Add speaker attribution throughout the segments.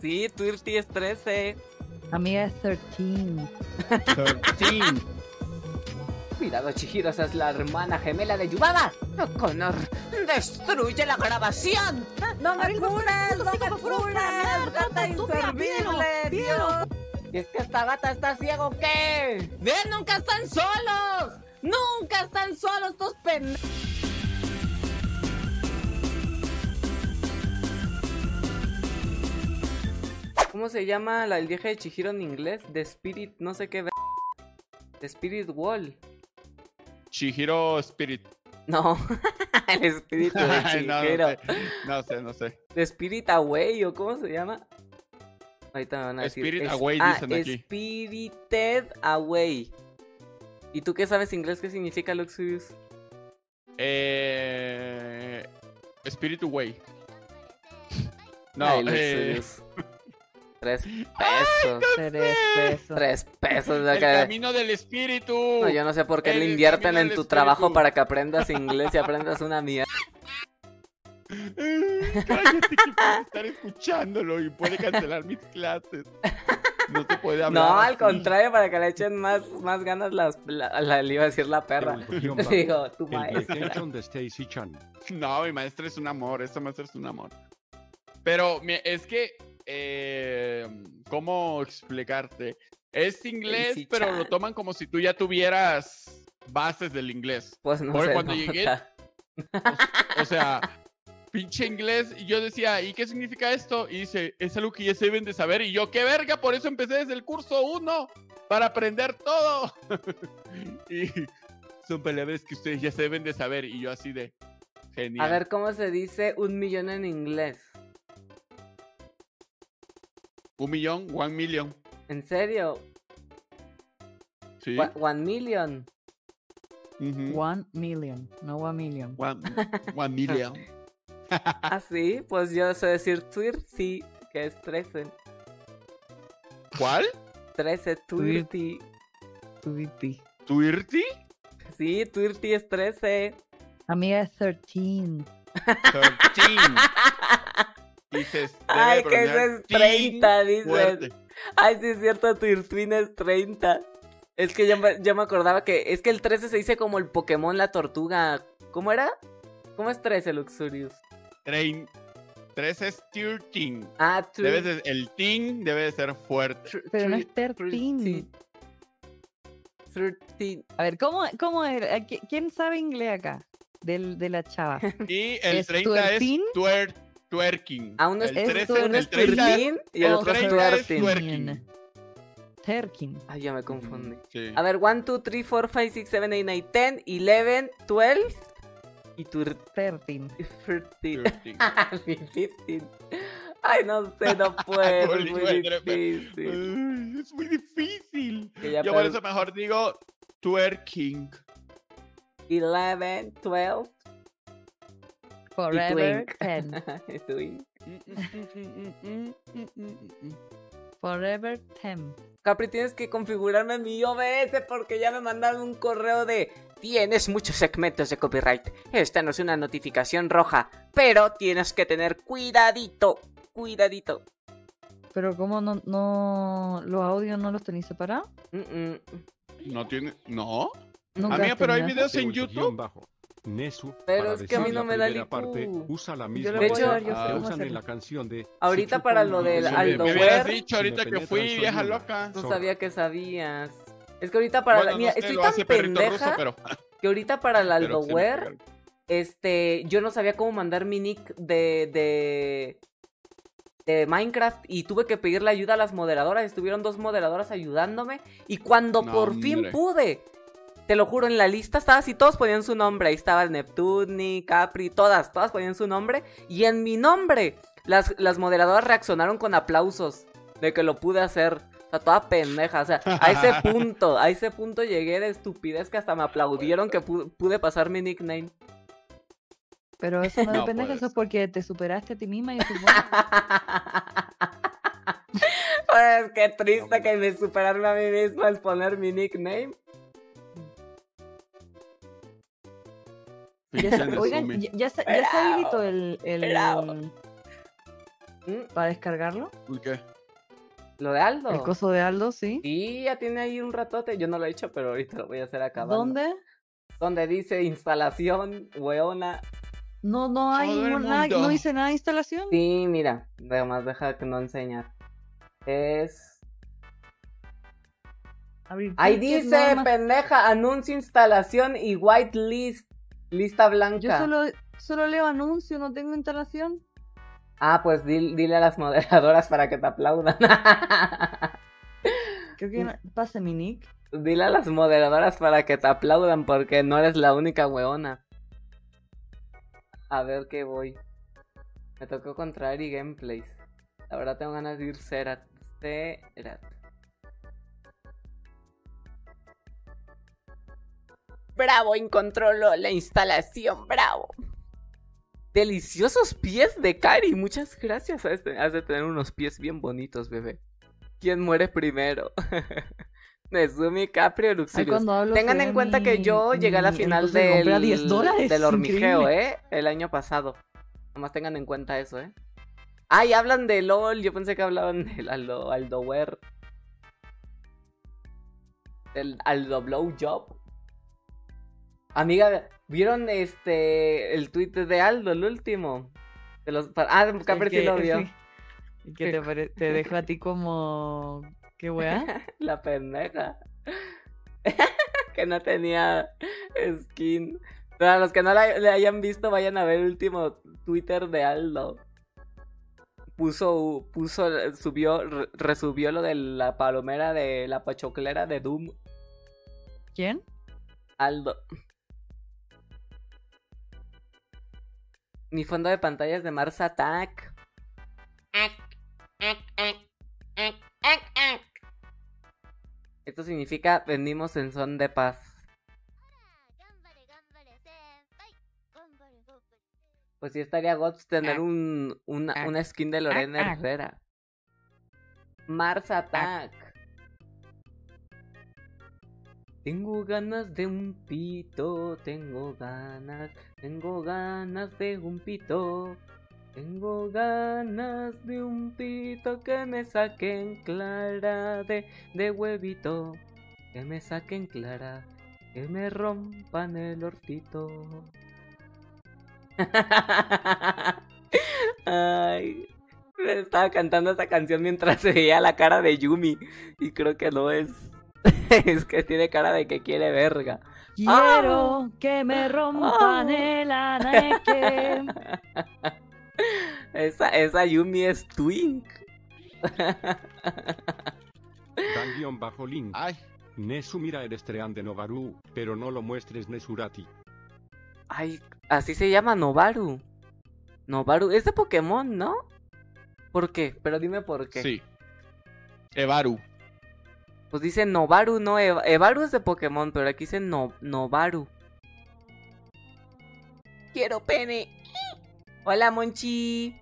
Speaker 1: Sí, Twirty es 13.
Speaker 2: Amiga es 13.
Speaker 3: 13.
Speaker 1: Cuidado, Chihiro, esa es la hermana gemela de Yubaba. Connor, destruye la grabación. No me cures, no me cures, gata inservible, Dios. ¿Y es que esta gata está ciego o qué? ¡Ven, nunca están solos! ¡Nunca están solos estos pendejos! ¿Cómo se llama la, el viaje de Chihiro en inglés? The Spirit, no sé qué. The Spirit Wall.
Speaker 3: Chihiro Spirit.
Speaker 1: No, el espíritu de
Speaker 3: Ay, no,
Speaker 1: Chihiro.
Speaker 3: no, sé, no sé, no sé.
Speaker 1: The Spirit Away, ¿o cómo se llama? Ahorita me van a decir.
Speaker 3: Spirit
Speaker 1: Es-
Speaker 3: Away,
Speaker 1: ah,
Speaker 3: dicen aquí.
Speaker 1: Spirited Away. ¿Y tú qué sabes inglés? ¿Qué significa Luxurious?
Speaker 3: Eh... Spirit Way. No,
Speaker 1: Ay,
Speaker 3: eh,
Speaker 1: Luxurious. Tres pesos.
Speaker 2: Tres pesos.
Speaker 1: Tres pesos. de
Speaker 3: el camino del espíritu.
Speaker 1: No, yo no sé por qué
Speaker 3: El
Speaker 1: le invierten en tu
Speaker 3: espíritu.
Speaker 1: trabajo para que aprendas inglés y aprendas una mierda.
Speaker 3: Cállate que puede estar escuchándolo y puede cancelar mis clases. No te puede hablar.
Speaker 1: No, al
Speaker 3: así.
Speaker 1: contrario, para que le echen más, más ganas las, la, la- le iba a decir la perra. Digo, tu
Speaker 4: El
Speaker 1: maestra.
Speaker 4: vacation de Stacy Chan.
Speaker 3: No, mi maestra es un amor, esta maestra es un amor. Pero es que, eh, ¿cómo explicarte? Es inglés, pero
Speaker 1: Chan.
Speaker 3: lo toman como si tú ya tuvieras bases del inglés.
Speaker 1: Pues no
Speaker 3: Porque
Speaker 1: sé.
Speaker 3: cuando
Speaker 1: no,
Speaker 3: llegué-
Speaker 1: o
Speaker 3: O sea, pinche inglés. Y yo decía, ¿y qué significa esto? Y dice, es algo que ya se deben de saber. Y yo, qué verga, por eso empecé desde el curso 1, para aprender todo. y son palabras que ustedes ya se deben de saber. Y yo así de, genial.
Speaker 1: A ver, ¿cómo se dice un millón en inglés?
Speaker 3: Un millón, one million.
Speaker 1: ¿En serio?
Speaker 3: Sí.
Speaker 1: One million.
Speaker 3: Ujú.
Speaker 2: One million, no one million.
Speaker 3: One, one million.
Speaker 1: Ah, sí, pues yo sé decir twirty, que es 13.
Speaker 3: ¿Cuál?
Speaker 1: 13, twirty.
Speaker 2: Tweety.
Speaker 3: ¿Twirty?
Speaker 1: Sí, twirty es 13.
Speaker 2: Amiga es 13.
Speaker 3: 13. Dices,
Speaker 1: Ay, que eso es 30,
Speaker 3: tin
Speaker 1: dices.
Speaker 3: fuerte.
Speaker 1: Ay, sí es cierto, Twirtwin es 30. Es que me, yo me acordaba que es que el 13 se dice como el Pokémon la tortuga. ¿Cómo era? ¿Cómo es 13, Luxurious?
Speaker 3: Trein- 13 es 13.
Speaker 1: Ah, twir-
Speaker 3: Debe de- el tin debe de ser fuerte.
Speaker 1: tr-
Speaker 2: Pero no es 13.
Speaker 1: 13.
Speaker 2: A ver, ¿cómo, cómo es? ¿A qui- ¿Quién sabe inglés acá? Del, de la chava.
Speaker 3: Y el
Speaker 2: ¿Es
Speaker 3: 30
Speaker 2: twerking?
Speaker 3: es twer- twerking.
Speaker 1: Ah, uno es,
Speaker 3: el
Speaker 2: es
Speaker 3: 13,
Speaker 2: twer-
Speaker 1: uno
Speaker 3: el
Speaker 1: es
Speaker 3: 30 es-
Speaker 1: Twirlin y el otro es
Speaker 3: 30 es
Speaker 1: Twertin.
Speaker 3: twerking.
Speaker 2: Terkin.
Speaker 1: Ay, ya me confundí.
Speaker 3: Sí.
Speaker 1: A ver, 1, 2, 3, 4, 5, 6, 7, 8, 9, 10, 11, 12 y Twirtin.
Speaker 2: 13.
Speaker 3: 13.
Speaker 1: Mi 15. Ay, no sé, no puedo, es muy difícil.
Speaker 3: Es muy difícil. Yo por eso mejor digo twerking.
Speaker 1: 11, 12
Speaker 2: Forever
Speaker 1: Twink.
Speaker 2: 10.
Speaker 1: Twink.
Speaker 2: Forever 10.
Speaker 1: Capri, tienes que configurarme mi OBS porque ya me mandaron un correo de Tienes muchos segmentos de copyright. Esta no es una notificación roja, pero tienes que tener cuidadito, cuidadito.
Speaker 2: Pero ¿cómo no, no los audios no los tenéis separados?
Speaker 1: Mm, mm.
Speaker 3: No tiene. ¿No?
Speaker 2: Nunca
Speaker 3: Amiga,
Speaker 2: has
Speaker 3: pero hay videos en YouTube.
Speaker 4: bajo. Nesu,
Speaker 1: Pero
Speaker 4: para
Speaker 1: es que a mí no me da el
Speaker 4: parte, usa la
Speaker 2: Yo
Speaker 4: misma
Speaker 2: le
Speaker 1: voy a
Speaker 4: letra
Speaker 1: dar, yo
Speaker 4: que
Speaker 3: sé cómo
Speaker 4: usan en la canción de
Speaker 1: Ahorita
Speaker 4: Si
Speaker 1: para lo del Aldo
Speaker 3: me hubieras dicho ahorita que fui vieja loca.
Speaker 1: No sabía que sabías. Es que ahorita para
Speaker 3: Bueno,
Speaker 1: la... Mira,
Speaker 3: no sé,
Speaker 1: estoy tan pendeja
Speaker 3: ruso, pero,
Speaker 1: que ahorita para el
Speaker 3: pero
Speaker 1: Aldo
Speaker 3: se me
Speaker 1: Wear,
Speaker 3: pega.
Speaker 1: este, yo no sabía cómo mandar mi nick de, de, de Minecraft y tuve que pedirle ayuda a las moderadoras. Estuvieron dos moderadoras ayudándome y cuando
Speaker 3: No,
Speaker 1: por fin pude, te lo juro, en la lista estaba así, todos ponían su nombre. Ahí estaba Neptuni, Capri, todas, todas ponían su nombre y en mi nombre las, las moderadoras reaccionaron con aplausos de que lo pude hacer. O sea, toda pendeja. O sea, a ese punto, a ese punto llegué de estupidez que hasta me aplaudieron que pu- pude pasar mi nickname.
Speaker 2: Pero eso no,
Speaker 3: No
Speaker 2: depende,
Speaker 3: puede
Speaker 2: eso es porque te superaste a ti misma, yo supongo.
Speaker 1: pues qué triste que me superarme a mí mismo es poner mi nickname.
Speaker 2: Ya oigan, ya, ya se, ya el, el.
Speaker 1: ¿Mm?
Speaker 2: ¿Para descargarlo?
Speaker 3: ¿Por qué?
Speaker 1: ¿Lo de Aldo?
Speaker 2: El coso de Aldo, sí.
Speaker 1: Sí, ya tiene ahí un ratote. Yo no lo he hecho, pero ahorita lo voy a hacer acabando.
Speaker 2: ¿Dónde?
Speaker 1: Donde dice instalación, weona.
Speaker 2: No, no hay nada, no dice nada de instalación.
Speaker 1: Sí, mira. Además, deja que no enseñar. Es. Ahí dice, pendeja, anuncio, instalación y whitelist. Lista blanca.
Speaker 2: Yo solo, solo leo anuncio, no tengo instalación.
Speaker 1: Ah, pues dil- dile a las moderadoras para que te aplaudan.
Speaker 2: Creo que no- pase mi nick.
Speaker 1: dile a las moderadoras para que te aplaudan porque no eres la única weona. A ver qué voy. Me tocó contra Ari Gameplays. La verdad tengo ganas de ir Cerat. Cerat. Bravo, encontró lo- la instalación, bravo. Deliciosos pies de Cari, muchas gracias. Has de, has de tener unos pies bien bonitos, bebé. ¿Quién muere primero? Nezumi, Capri o
Speaker 2: Ay,
Speaker 1: Luxurious. Tengan en cuenta que yo llegué a la final del,
Speaker 2: compré a 10 dólares,
Speaker 1: del hormigeo,
Speaker 2: increíble.
Speaker 1: ¿eh? El año pasado. Nomás tengan en cuenta eso, ¿eh? Ay, hablan de LOL. Yo pensé que hablaban del Aldo, Aldoware. Del Aldo Blowjob. Amiga, ¿vieron este el tweet de Aldo, el último? De los, ah, Capri sí lo vio.
Speaker 2: sí. Que te, pare- te deja a ti como... ¿Qué weá?
Speaker 1: La pendeja. que no tenía skin. Para los que no la, le hayan visto, vayan a ver el último Twitter de Aldo. Puso, puso, subió, re- resubió lo de la palomera de la pachoclera de Doom.
Speaker 2: ¿Quién?
Speaker 1: Aldo. Mi fondo de pantalla es de Mars Attack. Esto significa vendimos en son de paz. Pues sí estaría Gots tener un, una skin de Lorena Herrera. Mars Attack. Tengo ganas de un pito, tengo ganas, tengo ganas de un pito. Tengo ganas de un pito que me saquen clara de, de huevito. Que me saquen clara, que me rompan el hortito. Ay, estaba cantando esa canción mientras veía la cara de Yumi. Y creo que no es. es que tiene cara de que quiere verga.
Speaker 2: Quiero que me rompan
Speaker 1: Ah.
Speaker 2: el anaque.
Speaker 1: Esa, esa Yumi es Twink.
Speaker 4: Dan bajo link.
Speaker 3: Ay,
Speaker 4: Nesu mira el estreán de Novaru, pero no lo muestres Nesurati.
Speaker 1: Ay, así se llama Novaru. Novaru, es de Pokémon, ¿no? ¿Por qué? Pero dime por qué.
Speaker 3: sí. Evaru.
Speaker 1: Pues dice Novaru, no, Eva- Evaru es de Pokémon, pero aquí dice no, Novaru. Quiero pene. Hola, Monchi.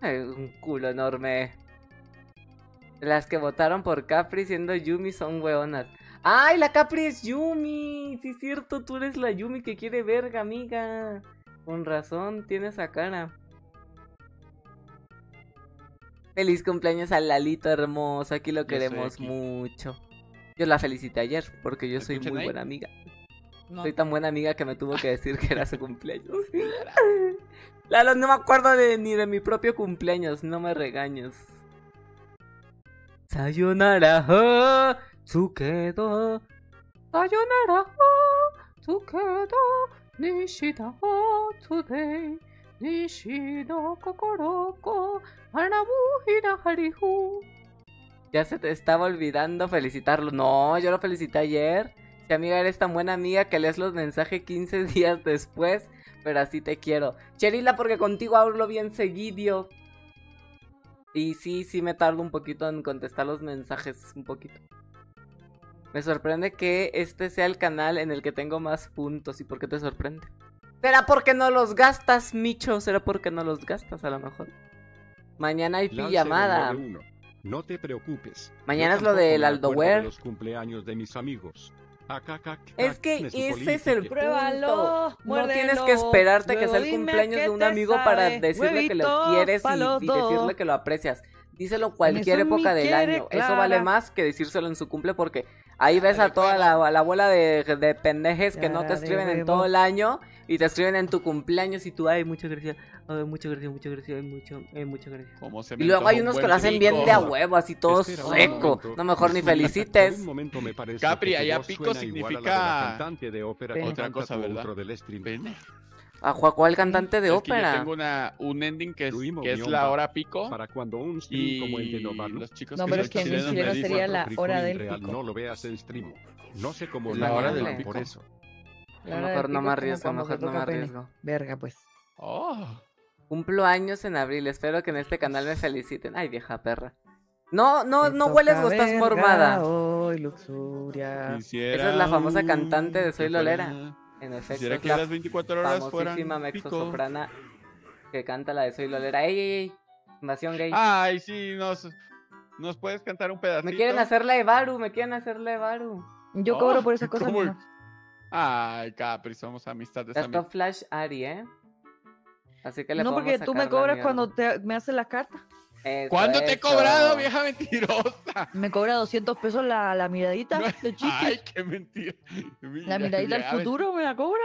Speaker 1: Ay, un culo enorme. Las que votaron por Capri siendo Yumi son weonas. ¡Ay, la Capri es Yumi! Sí, es cierto, tú eres la Yumi que quiere verga, amiga. Con razón, tiene esa cara. Feliz cumpleaños a Lalito hermoso, aquí lo queremos
Speaker 3: aquí.
Speaker 1: mucho. Yo la felicité ayer porque yo
Speaker 3: ¿Me
Speaker 1: soy muy
Speaker 3: ahí?
Speaker 1: buena amiga.
Speaker 2: No.
Speaker 1: Soy tan buena amiga que me tuvo que decir que era su cumpleaños. Lalo, no me acuerdo de, ni de mi propio cumpleaños, no me regañes. Sayonara, oh, tsukedo. Sayonara, oh, tsukedo. Nishida, oh, today. Nishi no kokoro ko hanabu hiraharihu. Ya se te estaba olvidando felicitarlo. No, yo lo felicité ayer. Si amiga eres tan buena amiga que lees los mensajes 15 días después, pero así te quiero. Cherila, porque contigo hablo bien seguido. Y sí, sí me tardo un poquito en contestar los mensajes, un poquito. Me sorprende que este sea el canal en el que tengo más puntos. ¿Y por qué te sorprende? ¿Será porque no los gastas, Micho? ¿Será porque no los gastas a lo mejor? Mañana hay
Speaker 4: Lance
Speaker 1: pijamada.
Speaker 4: 91. No te preocupes.
Speaker 1: Mañana es lo del Aldoware.
Speaker 4: de los cumpleaños de mis amigos. Acá,
Speaker 1: Es que ese es el
Speaker 2: Pruébalo.
Speaker 1: No tienes que esperarte que sea el cumpleaños de un amigo para decirle que lo quieres y, decirle que lo aprecias. Díselo cualquier época del
Speaker 2: quiere
Speaker 1: año. Eso vale más que decírselo en su cumple porque ahí ves a toda la, la bola de, de pendejes que no te escriben en todo el año y te escriben en tu cumpleaños y tú, ay, muchas gracias, ay, muchas gracias, muchas gracias, ay, mucho, ay, muchas gracias.
Speaker 3: Como se
Speaker 1: Y luego hay
Speaker 3: un
Speaker 1: unos que lo hacen bien de a huevo, así todo
Speaker 4: Espera
Speaker 1: seco. No, mejor ni
Speaker 4: Por un
Speaker 1: felicites.
Speaker 4: momento me parece
Speaker 3: Capri, allá pico significa
Speaker 4: cantante de ópera
Speaker 2: Pene.
Speaker 3: Otra cosa, ¿verdad?
Speaker 4: del stream.
Speaker 3: Pene.
Speaker 1: ¿A Juan- cuál cantante de
Speaker 3: Es que yo
Speaker 1: ópera?
Speaker 3: tengo una, un ending que es, que es la hora pico.
Speaker 4: Para cuando un stream
Speaker 3: Y
Speaker 4: como el de Novaru
Speaker 3: los chicos
Speaker 2: No,
Speaker 3: que
Speaker 2: pero es que en chileno sería la hora del pico.
Speaker 4: No lo veas en stream. No sé cómo
Speaker 1: La hora del
Speaker 4: por
Speaker 3: pico.
Speaker 4: eso.
Speaker 2: La
Speaker 1: A lo mejor no me arriesgo,
Speaker 2: cuando
Speaker 1: mejor
Speaker 2: te
Speaker 1: no me arriesgo.
Speaker 2: Verga, pues.
Speaker 3: Oh,
Speaker 1: Cumplo años en abril, espero que en este canal me feliciten. Ay, vieja perra. No, no,
Speaker 2: Te
Speaker 1: no hueles,
Speaker 2: toca
Speaker 1: estás formada.
Speaker 2: Hoy, luxuria.
Speaker 3: quisiera
Speaker 1: Esa es la famosa cantante de Soy Lolera. En efecto,
Speaker 3: Quisiera que
Speaker 1: la
Speaker 3: las 24 horas
Speaker 1: famosísima mezzosoprana que canta la de Soy Lolera. ¡Ey, ey, ey! Invasión gay.
Speaker 3: Ay, sí, nos, nos puedes cantar un pedacito.
Speaker 1: me quieren hacer la Evaru, me quieren hacer la Evaru.
Speaker 2: Yo
Speaker 3: Oh,
Speaker 2: cobro por esas cosas.
Speaker 3: ¿cómo? Ay, Capri, somos amistades.
Speaker 1: Está
Speaker 3: amigos.
Speaker 1: Flash Ari, ¿eh? Así que le
Speaker 2: No, porque tú me cobras cuando te, me haces la carta.
Speaker 1: Eso,
Speaker 3: ¿Cuándo te he cobrado, vieja mentirosa?
Speaker 2: Me cobra 200 pesos la, la miradita
Speaker 3: No,
Speaker 2: de chiqui.
Speaker 3: Ay, qué mentira.
Speaker 2: la miradita al
Speaker 3: Ya,
Speaker 2: futuro me la cobra.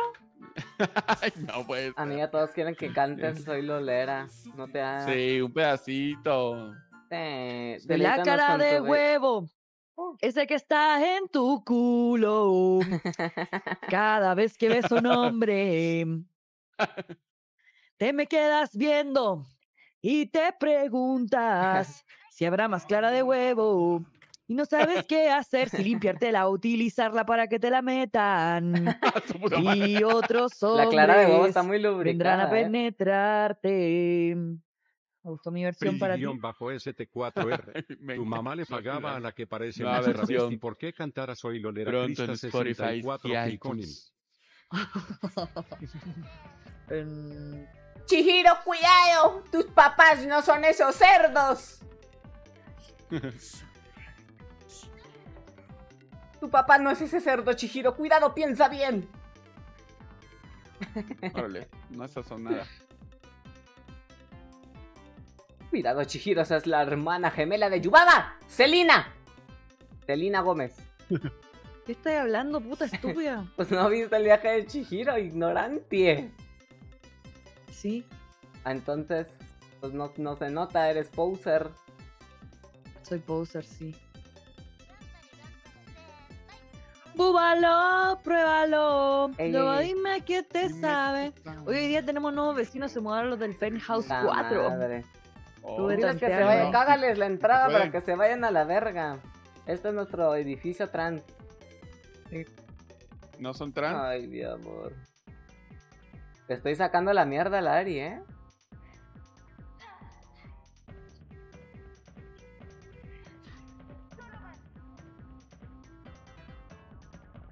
Speaker 3: Ay, no puede ser.
Speaker 1: Amiga, todos quieren que cantes Soy Lolera. No te hagas.
Speaker 3: Sí, un pedacito.
Speaker 1: Eh,
Speaker 2: De la cara de huevo. Ese que está en tu culo. Cada vez que ves un hombre. Te me quedas viendo y te preguntas si habrá más clara de huevo. Y no sabes qué hacer, si limpiártela o utilizarla para que te la metan. Y otros
Speaker 1: La clara de huevo está
Speaker 2: hombres
Speaker 1: muy
Speaker 2: vendrán a.
Speaker 1: ¿eh?
Speaker 2: penetrarte. Me gustó mi versión para ti.
Speaker 4: Bajo ST4R.
Speaker 3: Me
Speaker 4: Tu mamá le pagaba a la que parece
Speaker 3: Nueva
Speaker 4: más travesti por qué cantar a Soy Lolera
Speaker 3: Pronto en
Speaker 4: Crista
Speaker 3: Spotify
Speaker 4: 64
Speaker 3: y
Speaker 4: Piconin.
Speaker 3: iTunes.
Speaker 2: En-
Speaker 1: Chihiro, cuidado. Tus papás no son esos cerdos. Tu papá no es ese cerdo, Chihiro. Cuidado, piensa bien.
Speaker 3: Órale, no estás nada.
Speaker 1: Cuidado, Chihiro, esa es la hermana gemela de Yubaba. Celina. Celina Gómez.
Speaker 2: ¿Qué estás hablando, puta estúpida?
Speaker 1: Pues no viste el viaje de Chihiro, ignorante.
Speaker 2: Sí,
Speaker 1: Entonces, pues no, no se nota, eres poser.
Speaker 2: soy poser, sí. Búbalo, pruébalo.
Speaker 1: Ey,
Speaker 2: Luego
Speaker 1: ey,
Speaker 2: dime qué te
Speaker 3: Dime
Speaker 2: sabe. Hoy en día tenemos nuevos vecinos, se mudaron los del Penthouse
Speaker 1: La
Speaker 2: 4.
Speaker 1: madre.
Speaker 3: Oh,
Speaker 1: que se cágales la entrada para que se vayan a la verga. Este es nuestro edificio trans.
Speaker 3: ¿No son trans?
Speaker 1: Ay, mi amor. Te estoy sacando la mierda al Ari, ¿eh?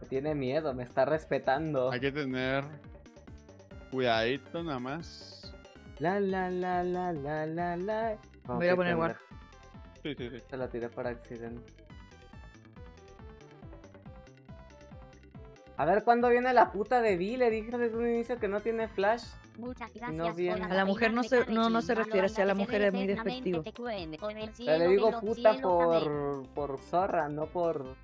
Speaker 1: Me tiene miedo, me está respetando.
Speaker 3: Hay que tener cuidadito nada más.
Speaker 1: La la la la la la la. Oh,
Speaker 2: Voy a poner guard.
Speaker 3: Sí, sí, sí.
Speaker 1: Se la tiré por accidente. A ver cuándo viene la puta de Vi. Le dije desde un inicio que no tiene flash.
Speaker 5: Muchas
Speaker 1: no
Speaker 5: gracias.
Speaker 1: viene.
Speaker 5: por
Speaker 2: A la mujer no se- no- no se refiere así, a la mujer es muy despectivo.
Speaker 1: Pero
Speaker 5: cielo
Speaker 1: le digo puta por, por zorra, no por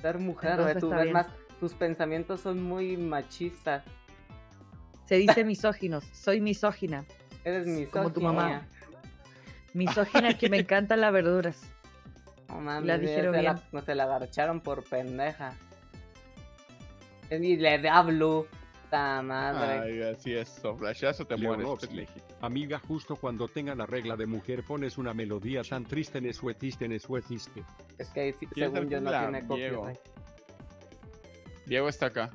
Speaker 1: ser mujer. Tú ves más, tus pensamientos son muy machistas.
Speaker 2: Se dice misóginos. Soy misógina.
Speaker 1: Eres misógina.
Speaker 2: Como tu mamá. Misógina es que me encantan las verduras.
Speaker 1: No mames,
Speaker 2: La dijeron
Speaker 1: se la,
Speaker 2: bien.
Speaker 1: no se la garcharon por pendeja. Y le hablo. Ta madre.
Speaker 3: Ay, así es. O flashazo te mueres.
Speaker 4: Amiga, justo cuando tenga la regla de mujer pones una melodía tan triste.
Speaker 1: Es que si-
Speaker 3: ¿Quién es
Speaker 1: según
Speaker 3: el
Speaker 1: yo no tiene
Speaker 3: Diego.
Speaker 1: copyright.
Speaker 3: Diego está acá.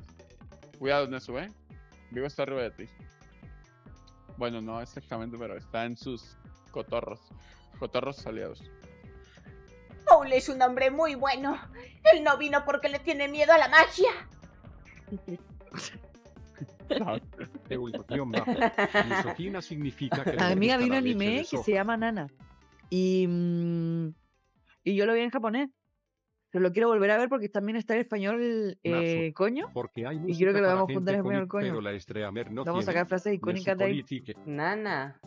Speaker 3: Cuidado, Nesu, ¿eh? Diego está arriba de ti. Bueno, no exactamente, pero está en sus cotorros. Cotorros aliados.
Speaker 1: Paul es un hombre muy bueno. Él no vino porque le tiene miedo a la magia.
Speaker 4: Misogina significa que
Speaker 2: amiga vi un anime que se llama Nana. Y, mm, y yo lo vi en japonés. Pero lo quiero volver a ver porque también está en español eh, coño.
Speaker 4: Porque hay
Speaker 2: quiero
Speaker 4: música
Speaker 2: que lo hagamos
Speaker 4: gente
Speaker 2: juntar en español, coño.
Speaker 4: pero la no
Speaker 2: Vamos a sacar frases icónicas de ahí.
Speaker 1: Nana.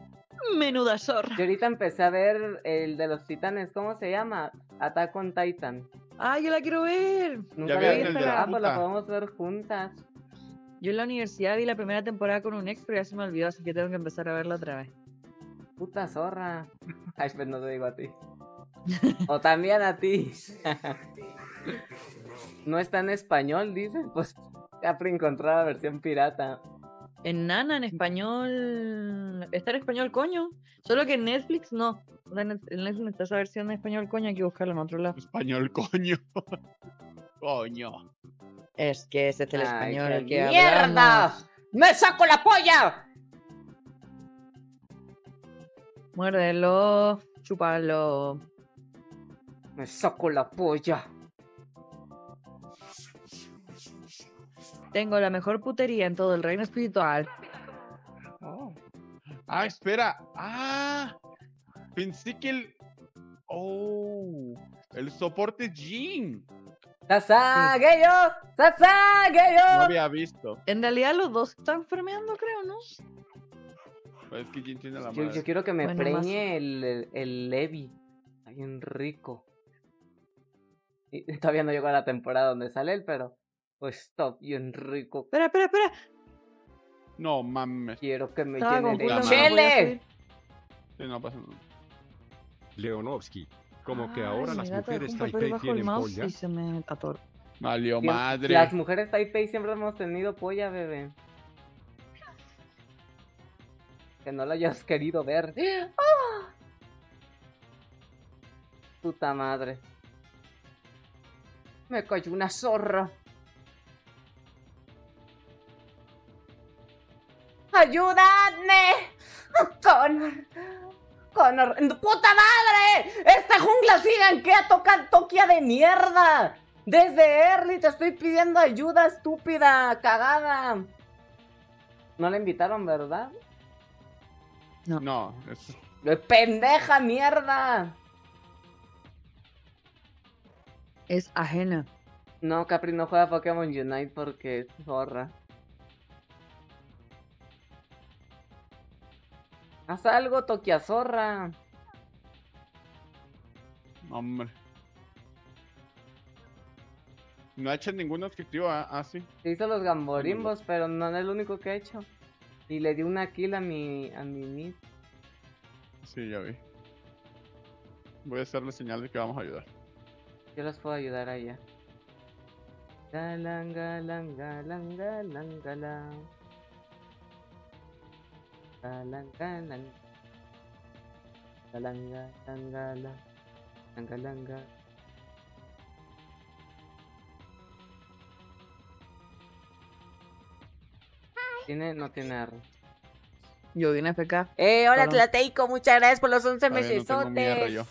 Speaker 2: Menuda zorra.
Speaker 1: Yo ahorita empecé a ver el de los titanes, ¿cómo se llama? Attack on Titan.
Speaker 2: Ah, yo la quiero ver.
Speaker 1: Nunca
Speaker 3: vieron
Speaker 1: la vi,
Speaker 2: el de
Speaker 1: pero
Speaker 2: la
Speaker 1: ah, pues la podemos ver juntas.
Speaker 2: Yo en la universidad vi la primera temporada con un ex, pero ya se me olvidó, así que tengo que empezar a verla otra vez.
Speaker 1: Puta zorra. Ay, pues no te digo a ti. o también a ti. no está en español, dice. Pues Capri encontró la versión pirata.
Speaker 2: En Nana, en español. Está en español, coño. Solo que en Netflix no. En Net- en Netflix está esa versión en español, coño, hay que buscarla en otro lado.
Speaker 3: Español, coño. coño.
Speaker 2: Es que ese es el
Speaker 1: Ay,
Speaker 2: español el que
Speaker 1: ¡Mierda!
Speaker 2: hablamos.
Speaker 1: ¡Me saco la polla!
Speaker 2: Muérdelo, chúpalo.
Speaker 1: Me saco la polla.
Speaker 2: Tengo la mejor putería en todo el reino espiritual.
Speaker 3: Ah, espera. Ah. Pensé que el. Oh. El soporte Jin.
Speaker 1: ¡Sasageyo! ¡Sasageyo!
Speaker 3: No había visto.
Speaker 2: En realidad los dos están farmeando, creo, ¿no?
Speaker 3: Pues es que Jin tiene la
Speaker 1: Yo,
Speaker 3: madre.
Speaker 1: yo quiero que me
Speaker 2: Bueno, más-
Speaker 1: preñe el, el, el Levi. Está bien rico. Y todavía no llegó a la temporada donde sale él, pero pues está bien rico.
Speaker 2: Espera, espera, espera.
Speaker 3: No mames.
Speaker 1: Quiero que me
Speaker 2: Estaba
Speaker 1: llene de
Speaker 2: subir.
Speaker 3: Sí, no pasa nada.
Speaker 4: Leonovsky. Como que
Speaker 2: Ay,
Speaker 4: ahora
Speaker 2: mi
Speaker 4: las mujeres Taipei tienen polla.
Speaker 2: Y se me atoró.
Speaker 3: Valió madre.
Speaker 1: Las mujeres Taipei siempre hemos tenido polla, bebé. Que no lo hayas querido ver. ¡Ah! Puta madre. Me cayó una zorra. ¡Ayúdame! ¡Connor! ¡Connor! ¡Puta madre! ¡Esta jungla sigue en qué toca Tokia de mierda! Desde Early te estoy pidiendo ayuda, estúpida, cagada. No la invitaron, ¿verdad?
Speaker 3: No, es...
Speaker 1: ¡Eh, ¡Pendeja mierda!
Speaker 2: Es ajena.
Speaker 1: No, Capri no juega Pokémon Unite porque es zorra. Haz algo, Tokia zorra.
Speaker 3: Hombre. No ha hecho ningún objetivo, ah, ah, sí.
Speaker 1: Se hizo los gamborimbos, pero no es el único que ha hecho. Y le di una kill a mi, a mi mid.
Speaker 3: Sí, ya vi. Voy a hacerle señal de que vamos a ayudar.
Speaker 1: Yo los puedo ayudar a ella. Galan, galan, galan, galan, galan. Galan, galan. Galan, galan, galan. Galan, galan, galan. ¿Tiene? No tiene R.
Speaker 2: Yo vi una FK.
Speaker 1: Eh, hola. Tlateico, muchas gracias por los 11
Speaker 3: Todavía no tengo mi R yo.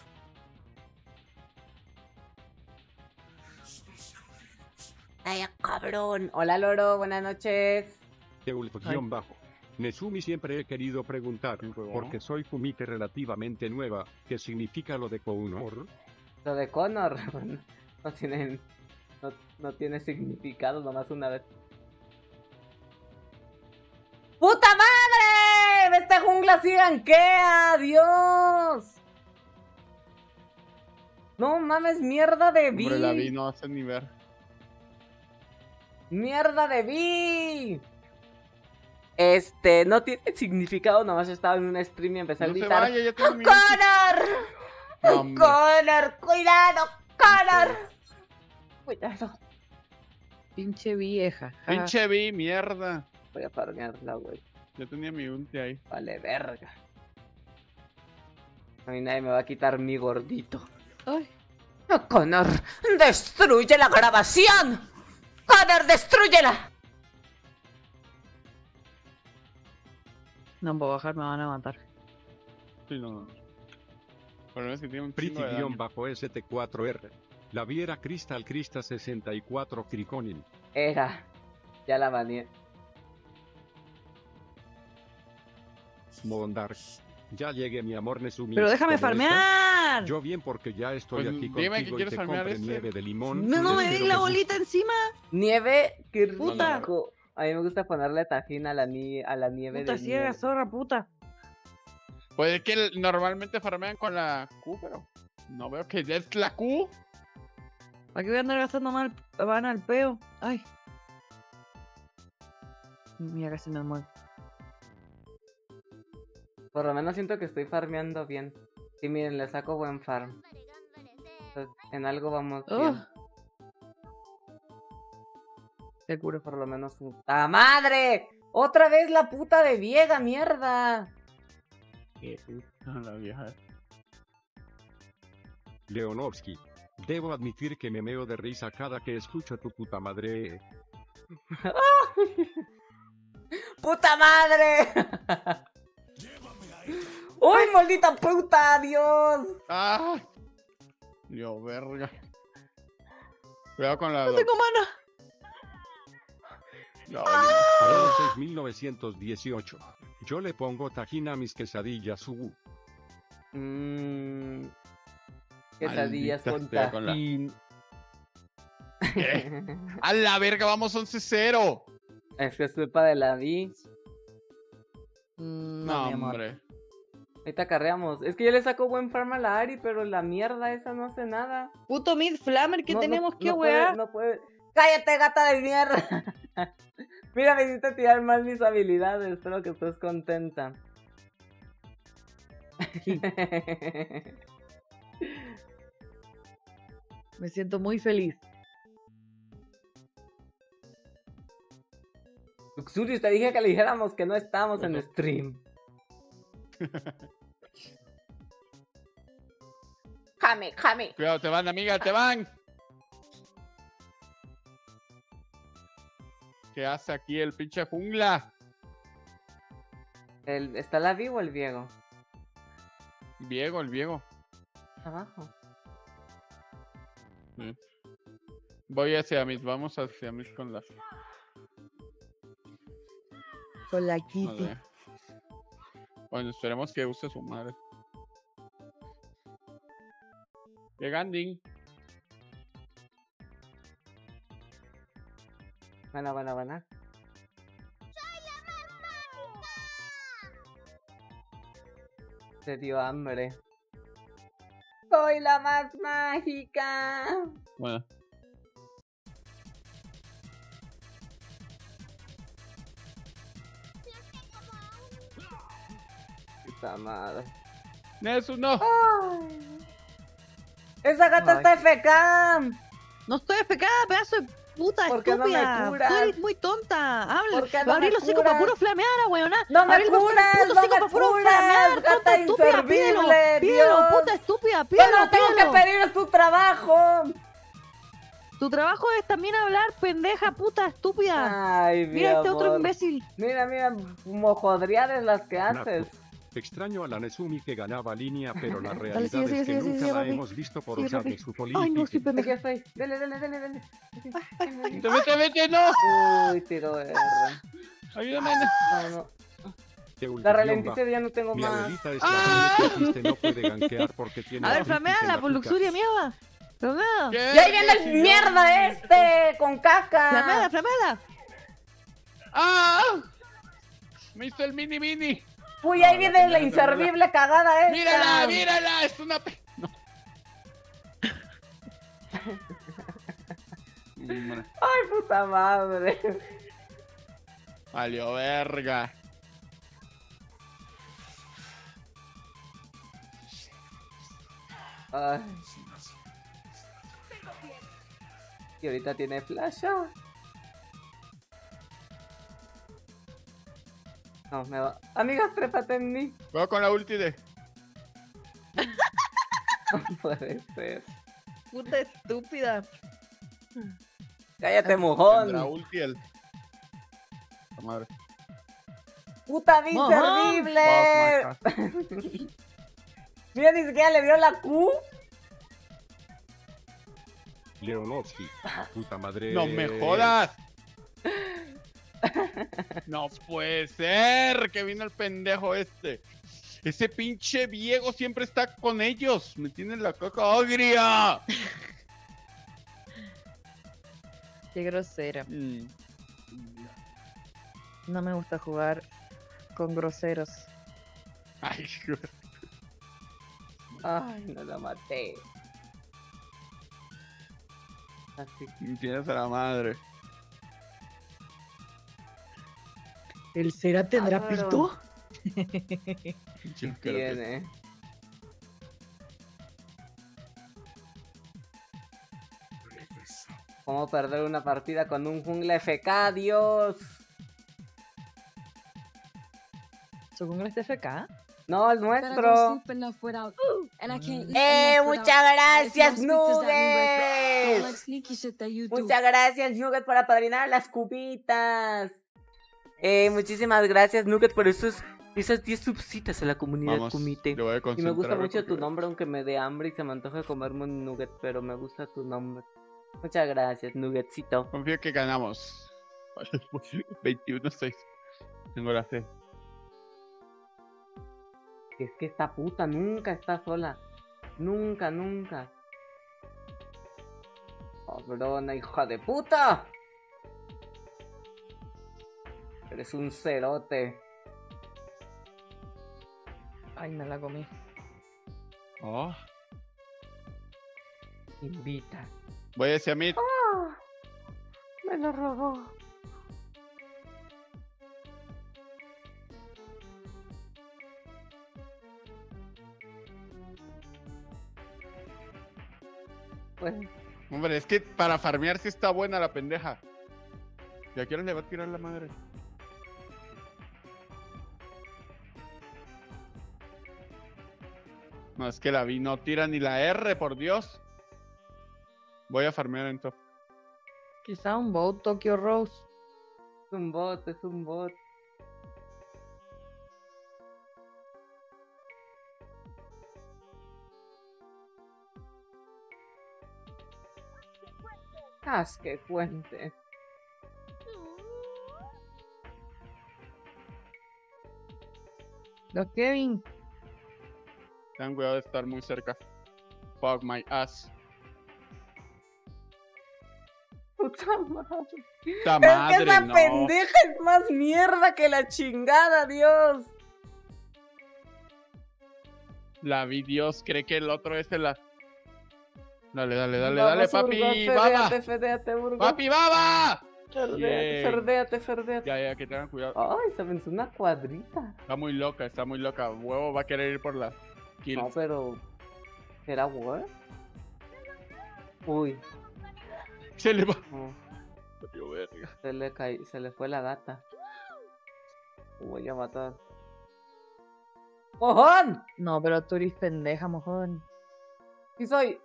Speaker 1: Ay, cabrón. Hola, Loro, buenas noches.
Speaker 4: Eulf guion bajo. Nesumi siempre he querido preguntar, porque soy Fumite relativamente nueva, ¿qué significa lo de Kouno?
Speaker 1: Lo de Connor no tiene, no, no tiene significado, nomás una vez. ¡Puta madre! ¡Esta jungla sí ganquea! ¡Dios! No mames, mierda de
Speaker 3: Hombre, la vi,
Speaker 1: vi.
Speaker 3: no hace ni ver.
Speaker 1: ¡Mierda de vi! Este, no tiene significado, nomás estaba en un stream y empecé a
Speaker 3: No se
Speaker 1: gritar.
Speaker 3: vaya, ya.
Speaker 1: ¡Connor!
Speaker 3: No.
Speaker 1: ¡Connor! ¡Cuidado! ¡Connor! Cuidado.
Speaker 2: Pinche vieja.
Speaker 3: Pinche vi, mierda.
Speaker 1: Voy a farmearla, güey.
Speaker 3: Ya tenía mi ulti ahí.
Speaker 1: Vale, verga. A mí nadie me va a quitar mi gordito.
Speaker 2: Ay,
Speaker 1: Connor, destruye la grabación. Connor, destruyela.
Speaker 2: no puedo bajar, me van a matar.
Speaker 3: Sí, no, no. Pero es que tiene un
Speaker 4: Pretty
Speaker 3: chingo de
Speaker 4: guion
Speaker 3: daño.
Speaker 4: bajo ST4R. La Viera Crystal Crista 64 Criconin.
Speaker 1: Era. Ya la baneé.
Speaker 4: Mondark. Ya llegué mi amor Nesumi.
Speaker 2: Pero déjame farmear.
Speaker 4: Yo bien porque ya estoy
Speaker 3: Pues,
Speaker 4: aquí
Speaker 3: dime que
Speaker 4: contigo y
Speaker 3: quieres
Speaker 4: te
Speaker 3: farmear este.
Speaker 4: nieve de limón.
Speaker 2: No, no
Speaker 4: y
Speaker 2: me den la
Speaker 4: que
Speaker 2: bolita encima.
Speaker 1: Nieve, qué
Speaker 2: Puta.
Speaker 1: A mí me gusta ponerle tajín a la, ni a la nieve
Speaker 2: Puta
Speaker 1: de
Speaker 2: ciega,
Speaker 1: nieve.
Speaker 2: zorra, puta.
Speaker 3: Pues es que normalmente farmean con la Q, pero no veo que es la Q.
Speaker 2: ¿Para qué voy a andar gastando mal? Van al peo. Ay. Mira, casi me muero.
Speaker 1: Por lo menos siento que estoy farmeando bien. Sí, miren, le saco buen farm. En algo vamos
Speaker 2: uh.
Speaker 1: bien.
Speaker 2: Te curo
Speaker 1: por lo menos puta madre. Otra vez la puta de vieja mierda.
Speaker 3: ¿Qué la vieja?
Speaker 4: Leonovsky, debo admitir que me meo de risa cada que escucho a tu puta madre.
Speaker 1: ¡Puta madre! ¡Uy, maldita puta! ¡Dios!
Speaker 3: ¡Ah! Dios, verga. Cuidado con la.
Speaker 2: No tengo mana.
Speaker 3: No,
Speaker 4: Año 6918. Yo le pongo tajín a mis quesadillas. Uh.
Speaker 1: Mmm. Quesadillas con
Speaker 3: con la-
Speaker 1: tajín.
Speaker 3: ¿Qué? ¡A la verga! ¡Vamos 11-0!
Speaker 1: es que es culpa de la Vi.
Speaker 2: Mm,
Speaker 3: No,
Speaker 2: mi amor.
Speaker 3: hombre.
Speaker 1: Ahorita carreamos. Es que yo le saco buen farm a la Ari, pero la mierda esa no hace nada.
Speaker 2: Puto mid flamer que
Speaker 1: No- no-
Speaker 2: tenemos que
Speaker 1: no puede-
Speaker 2: wear.
Speaker 1: No puede. ¡Cállate, gata de mierda! Mira, me hiciste tirar mal mis habilidades. Espero que estés contenta.
Speaker 2: Me siento muy feliz.
Speaker 1: Luxurius, te dije que le dijéramos que no estamos en stream. Jame, jame.
Speaker 3: Cuidado, te van, amiga, te van. ¿Qué hace aquí el pinche jungla?
Speaker 1: El, ¿Está la Vi o el Viego?
Speaker 3: Viego, el Viego.
Speaker 1: Abajo.
Speaker 3: Voy hacia mis, vamos hacia mis con la.
Speaker 2: Con la Kitty.
Speaker 3: Bueno, esperemos que use su madre. Llegando.
Speaker 1: Buena, buena, buena. Te dio hambre. Soy la más mágica.
Speaker 3: Bueno,
Speaker 1: Puta madre.
Speaker 3: Nesu, no.
Speaker 1: Ay. Esa gata
Speaker 2: Ay.
Speaker 1: está FK.
Speaker 2: No estoy pecada, pedazo de puta
Speaker 1: ¿Por qué no me
Speaker 2: estúpida.
Speaker 1: curas?
Speaker 2: Tú eres muy tonta. Habla.
Speaker 1: ¿Por qué
Speaker 2: Va
Speaker 1: no
Speaker 2: a abrir
Speaker 1: me
Speaker 2: los para puro flamear, weona.
Speaker 1: No me
Speaker 2: Abrir los
Speaker 1: curas,
Speaker 2: putos
Speaker 1: no
Speaker 2: hocico
Speaker 1: me
Speaker 2: pa' puro
Speaker 1: curas,
Speaker 2: flamear,
Speaker 1: gata
Speaker 2: tonta estúpida, pídelo, pídelo, puta estúpida,
Speaker 1: Yo
Speaker 2: pídelo,
Speaker 1: no tengo que pedir, es tu trabajo.
Speaker 2: Tu trabajo es también hablar, pendeja, puta, estúpida.
Speaker 1: Ay, mi
Speaker 2: Mira este otro
Speaker 1: amor.
Speaker 2: imbécil.
Speaker 1: Mira, mira, mojodriades las que haces.
Speaker 4: Extraño a la Nesumi que ganaba línea, pero la
Speaker 2: Dale,
Speaker 4: realidad
Speaker 2: sigue,
Speaker 4: es
Speaker 2: sigue,
Speaker 4: que
Speaker 2: sigue,
Speaker 4: nunca la hemos visto por usar de su
Speaker 2: Ay, no, sí,
Speaker 4: política.
Speaker 2: pendeja.
Speaker 1: ¿Qué fue? Dale, dale, dale, dale.
Speaker 3: Vete, vete, vete, no.
Speaker 1: Uy, tiro R.
Speaker 3: Ayúdame.
Speaker 1: No, no.
Speaker 4: Te
Speaker 1: La ralentice ya no tengo
Speaker 4: Mi
Speaker 1: más.
Speaker 4: abuelita es la
Speaker 3: Ah.
Speaker 4: única que existe, no puede gankear porque tiene
Speaker 2: A ver, flameala
Speaker 4: la
Speaker 2: por luxuria, mierda. Flameala.
Speaker 3: ¿Qué?
Speaker 1: ¡Y ahí viene el mierda este! ¡Con caca!
Speaker 2: Flameala, flameala.
Speaker 3: ¡Ah! Me hizo el mini mini.
Speaker 1: Uy, ahí
Speaker 3: No,
Speaker 1: viene
Speaker 3: la
Speaker 1: inservible cagada esta.
Speaker 3: ¡Mírala, mírala! Es una. pe- No.
Speaker 1: Ay, puta madre.
Speaker 3: Valió verga.
Speaker 1: Ay. Y ahorita tiene flash. No, me va. Amiga, trépate en mí.
Speaker 3: Juego con la ulti de.
Speaker 1: No puede ser.
Speaker 2: Puta estúpida.
Speaker 1: Cállate, mojón.
Speaker 3: ulti el. La madre.
Speaker 1: Puta
Speaker 3: my God.
Speaker 1: Mira, ni siquiera le dio la Q.
Speaker 4: Leonovsky. Puta madre.
Speaker 3: ¡No me jodas! No puede ser que vino el pendejo este. Ese pinche Diego siempre está con ellos. Me tienen la caca agria.
Speaker 2: Qué grosera.
Speaker 3: Mm.
Speaker 2: No me gusta jugar con groseros.
Speaker 3: Ay,
Speaker 1: Ay, no lo maté. Así.
Speaker 3: tienes a la madre.
Speaker 2: ¿El Cera tendrá pito?
Speaker 1: Tiene. ¿Cómo perder una partida con un jungla FK, Dios?
Speaker 2: ¿Su jungla es FK?
Speaker 1: No, el nuestro. ¡Eh! ¡Muchas gracias, Nugget! Muchas gracias, Nugget, por apadrinar las cubitas. Eh, muchísimas gracias, Nugget, por esos, esas 10 subsitas a la comunidad
Speaker 3: Vamos,
Speaker 1: Kumite.
Speaker 3: le voy a
Speaker 1: Y me gusta mucho tu nombre, aunque me dé hambre y se me antoja comerme un nugget, pero me gusta tu nombre. Muchas gracias, Nuggetcito.
Speaker 3: Confío que ganamos. 21-6. Tengo la fe.
Speaker 1: Es que esta puta nunca está sola. Nunca, nunca. Cabrona, hija de puta. Eres un cerote.
Speaker 2: Ay, me la comí.
Speaker 3: Oh,
Speaker 1: Invita.
Speaker 3: voy hacia mí.
Speaker 1: ¡Ah! Me lo robó. Pues,
Speaker 3: Hombre, es que para farmear sí está buena la pendeja. ¿Y a hora le va a tirar la madre? No, es que la vi, no tira ni la R, por Dios. Voy a farmear en top.
Speaker 2: Quizá un bot Tokyo Rose.
Speaker 1: es un bot, es un bot. Haz que cuente.
Speaker 2: Los Kevin.
Speaker 3: Ten cuidado de estar muy cerca. Fuck my ass.
Speaker 1: Puta madre.
Speaker 3: Puta
Speaker 1: Es que
Speaker 3: madre,
Speaker 1: esa
Speaker 3: no.
Speaker 1: pendeja es más mierda que la chingada, Dios.
Speaker 3: La vi, Dios, cree que el otro es el... Dale, dale, dale,
Speaker 1: Vamos,
Speaker 3: dale, papi, baba.
Speaker 1: Ferdéate, ferdéate, Burgos.
Speaker 3: Papi, baba.
Speaker 1: Ferdéate,
Speaker 3: Yay.
Speaker 1: ferdéate, ferdéate.
Speaker 3: Ya, ya, que tengan cuidado.
Speaker 1: Ay, se aventó una cuadrita.
Speaker 3: Está muy loca, está muy loca. Huevo va a querer ir por la
Speaker 1: No, pero. ¿Será War? Uy,
Speaker 3: Se le va.
Speaker 1: se le caí, se le fue la gata. Lo Voy a matar. ¡Mojón!
Speaker 2: No, pero tú eres pendeja, mojón.
Speaker 1: Sí soy.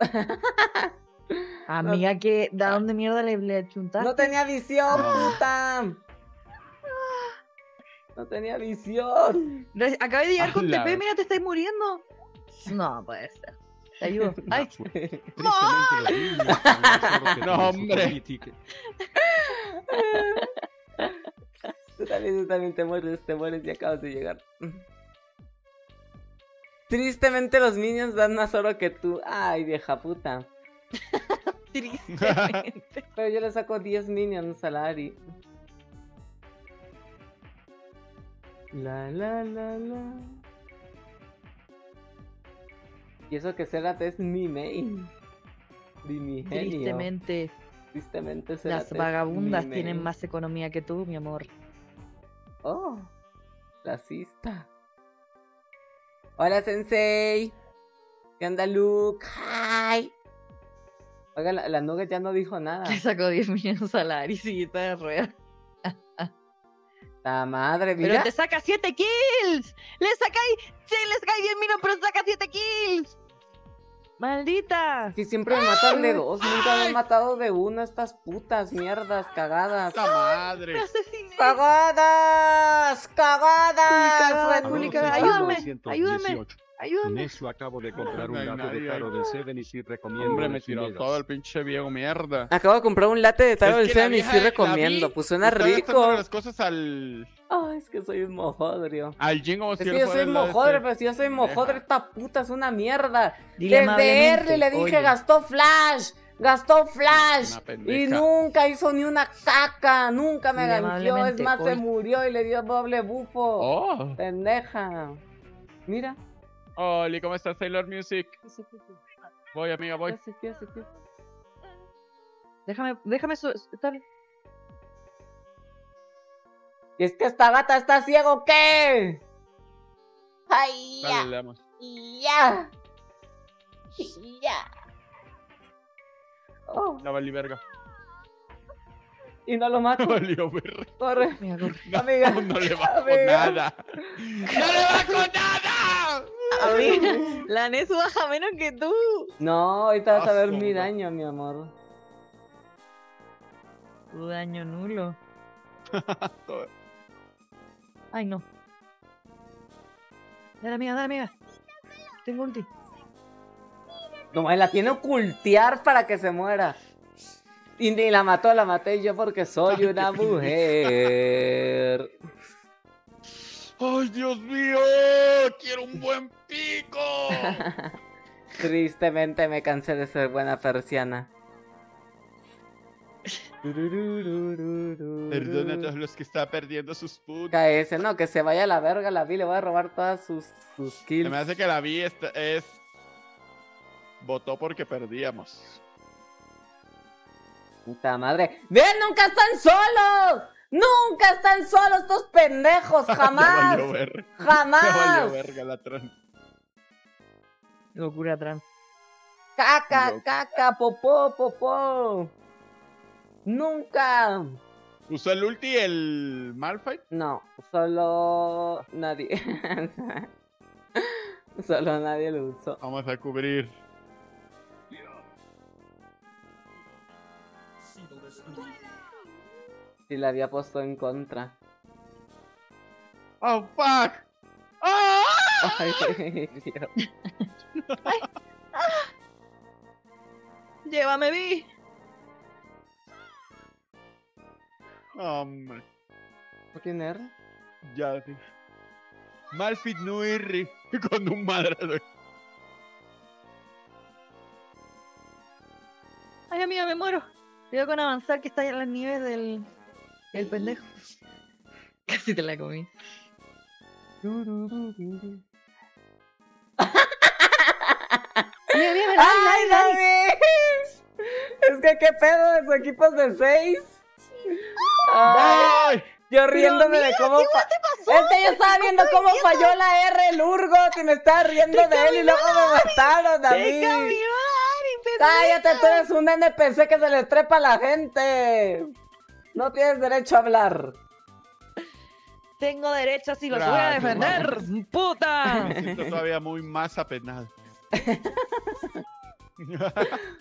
Speaker 2: Amiga, que ¿de dónde mierda le, le chuntaste?
Speaker 1: No tenía visión,
Speaker 3: No.
Speaker 1: puta. No tenía visión.
Speaker 2: Acabé de llegar con
Speaker 3: A la
Speaker 2: TP,
Speaker 3: vez.
Speaker 2: mira, te estáis muriendo. No, puede ser. Te ayudo. Ay,
Speaker 3: No,
Speaker 4: en su
Speaker 3: hombre.
Speaker 1: Tú también, tú también te mueres, te mueres y acabas de llegar. Tristemente los niños dan más oro que tú. Ay, vieja puta.
Speaker 2: tristemente.
Speaker 1: Pero yo le saco 10 minions al Ari. La la la la. Y eso que Zerat es mi main. Primigenio.
Speaker 2: Tristemente,
Speaker 1: Tristemente Zerat
Speaker 2: las
Speaker 1: es mi
Speaker 2: vagabundas tienen
Speaker 1: main.
Speaker 2: más economía que tú, mi amor.
Speaker 1: Oh, racista. Hola, Sensei. ¿Qué onda, Luke? Hi. Oiga, la, la Nugget ya no dijo nada.
Speaker 2: Le sacó 10 millones a la Arisita de rueda.
Speaker 1: La madre,
Speaker 2: Pero
Speaker 1: mira.
Speaker 2: te saca 7 kills. Le sacáis, sí, le sacáis 10 millones, pero saca 7 kills. Maldita.
Speaker 1: Que siempre me matan de dos. Nunca me han matado de uno estas putas mierdas cagadas.
Speaker 3: ¡Puta madre!
Speaker 1: ¡Cagadas! ¡Cagadas!
Speaker 2: cagada,
Speaker 1: Fue-
Speaker 2: Juli,
Speaker 4: Agosto
Speaker 2: cagada.
Speaker 4: de
Speaker 2: Ayúdame,
Speaker 4: 1918.
Speaker 2: Ayúdame.
Speaker 4: Necio acabo de comprar un
Speaker 3: nadie
Speaker 4: de taro del Seven y sí recomiendo.
Speaker 3: Hombre, me tiró todo el pinche viejo mierda.
Speaker 1: Acabo de comprar un latte de taro del Seven y sí recomiendo. Pues suena rico.
Speaker 3: las cosas al.
Speaker 1: Ay, es que soy un mojodrio.
Speaker 3: Al Jin como si
Speaker 1: Es que yo soy mojodre,
Speaker 3: este.
Speaker 1: pero si yo soy mojodre,
Speaker 3: Deja.
Speaker 1: esta puta es una mierda. Desde Early le dije gastó flash, gastó flash. Y nunca hizo ni una caca, nunca me ganqueó. Es más, se murió y le dio doble bufo.
Speaker 3: Oh.
Speaker 1: Pendeja. Mira.
Speaker 3: Oli, ¿cómo estás, Sailor Music? Voy, amiga, voy.
Speaker 2: Déjame, déjame su-.
Speaker 1: ¿Y es que esta gata está ciego o qué? ¡Ay,
Speaker 3: Dale,
Speaker 1: ya!
Speaker 3: le damos.
Speaker 1: ¡Ya! ¡Ya! Oh,
Speaker 3: La valí verga.
Speaker 1: y no lo mato.
Speaker 3: Valió verga.
Speaker 1: Corre,
Speaker 2: corre.
Speaker 3: No,
Speaker 1: amiga.
Speaker 3: no le va con
Speaker 1: Amiga.
Speaker 3: nada. ¡No le va con nada!
Speaker 2: Amiga, la Nesu baja menos que tú.
Speaker 1: No, ahorita vas a ver mi daño, mi amor.
Speaker 2: Tu daño nulo. Ay, no. Dale, amiga, dale, amiga. Tengo ulti.
Speaker 1: No, la tiene ocultear para que se muera. Y ni la mató, la maté yo porque soy una mujer.
Speaker 3: ¡Ay, Dios mío! ¡Quiero un buen pico!
Speaker 1: Tristemente me cansé de ser buena persiana.
Speaker 3: Perdona a todos los que están perdiendo sus putos.
Speaker 1: KS, no, que se vaya a la verga la vi, le voy a robar todas sus, sus kills.
Speaker 3: Se me hace que la vi esta- es. Votó porque perdíamos.
Speaker 1: Puta madre. ¡Ven, nunca están solos! ¡Nunca están solos estos pendejos!
Speaker 3: Ya
Speaker 1: ¡Jamás!
Speaker 3: valió verga. Ya
Speaker 1: ¡Jamás!
Speaker 3: valió verga la tran.
Speaker 2: Locura trans.
Speaker 1: ¡Caca, caca, popó, popó! ¡Nunca!
Speaker 3: ¿Usó el ulti el Malphite?
Speaker 1: No, solo nadie. solo nadie lo usó.
Speaker 3: Vamos a cubrir.
Speaker 1: Si la había puesto en contra.
Speaker 3: ¡Oh, fuck!
Speaker 2: Llévame, Vi.
Speaker 3: Hombre,
Speaker 1: ¿No tiene R?
Speaker 3: ya. sí. Malphite no R. Con un madrado.
Speaker 2: Ay, amiga, me muero. Cuidado con avanzar que está en las nieves del. El pendejo. Casi te la comí. Mira, mira, mira,
Speaker 1: ¡Ay, David! Es que qué pedo de su equipo es de 6.
Speaker 3: ¡Ay!
Speaker 1: Yo riéndome de cómo fa- Es que yo estaba viendo cómo falló la R el Urgot y me estaba riendo de él y luego me mataron, David. Cállate, tú eres un NPC que se le trepa a la gente. No tienes derecho a hablar.
Speaker 2: Tengo derecho si los voy a defender. ¡Puta!
Speaker 3: Me siento todavía muy más apenado.